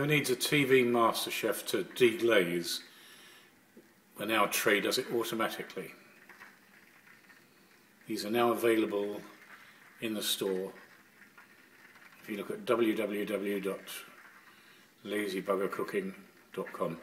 Who needs a TV Master Chef to deglaze when our tray does it automatically? These are now available in the store. If you look at www.lazybuggercooking.com